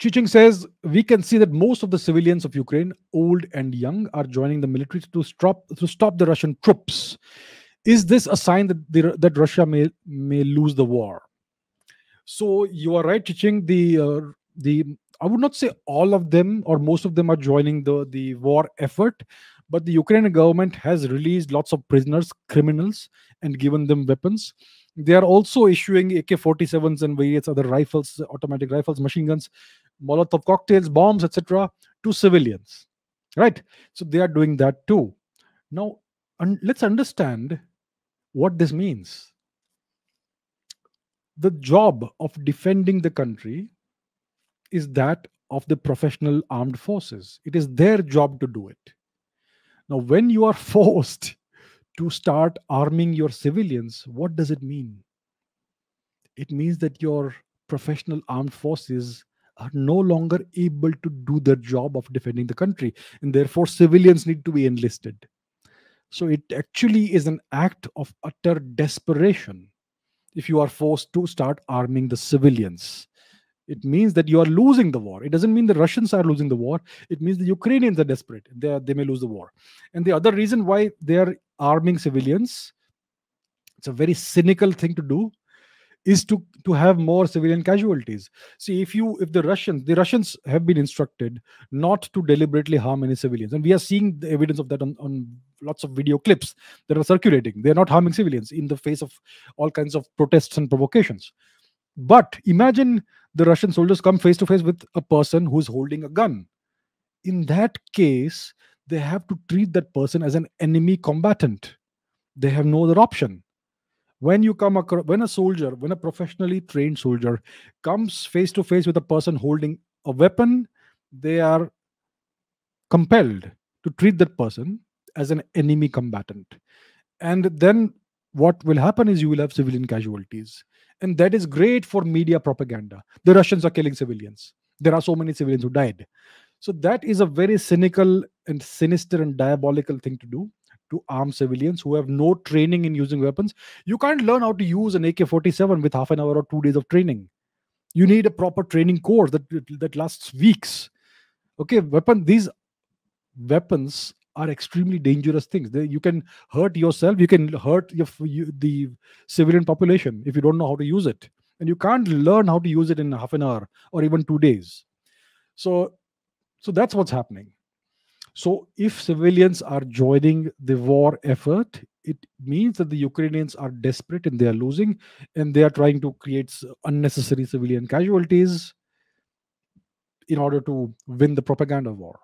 Chiching says we can see that most of the civilians of Ukraine, old and young, are joining the military to stop to stop the Russian troops. Is this a sign that the, that Russia may may lose the war? So you are right, Chiching. The uh, the I would not say all of them or most of them are joining the the war effort, but the Ukrainian government has released lots of prisoners, criminals, and given them weapons. They are also issuing AK 47s and various other rifles, automatic rifles, machine guns, Molotov cocktails, bombs, etc., to civilians. Right? So they are doing that too. Now, un- let's understand what this means. The job of defending the country is that of the professional armed forces. It is their job to do it. Now, when you are forced to start arming your civilians, what does it mean? It means that your professional armed forces are no longer able to do their job of defending the country, and therefore civilians need to be enlisted. So it actually is an act of utter desperation if you are forced to start arming the civilians it means that you are losing the war. It doesn't mean the Russians are losing the war. It means the Ukrainians are desperate. They, are, they may lose the war. And the other reason why they are arming civilians, it's a very cynical thing to do, is to, to have more civilian casualties. See, if you if the Russians the Russians have been instructed not to deliberately harm any civilians, and we are seeing the evidence of that on, on lots of video clips that are circulating. They're not harming civilians in the face of all kinds of protests and provocations. But imagine the Russian soldiers come face to face with a person who's holding a gun. In that case, they have to treat that person as an enemy combatant. They have no other option. When you come across, when a soldier, when a professionally trained soldier comes face to face with a person holding a weapon, they are compelled to treat that person as an enemy combatant. And then what will happen is you will have civilian casualties. And that is great for media propaganda. The russians are killing civilians. There are so many civilians who died. So that is a very cynical and sinister and diabolical thing to do to arm civilians who have no training in using weapons you can't learn how to use an ak-47 with half an hour or two days of training you need a proper training course that that lasts weeks okay weapon these weapons are extremely dangerous things. They, you can hurt yourself. You can hurt your, you, the civilian population if you don't know how to use it, and you can't learn how to use it in half an hour or even two days. So, so that's what's happening. So, if civilians are joining the war effort, it means that the Ukrainians are desperate and they are losing, and they are trying to create unnecessary civilian casualties in order to win the propaganda war.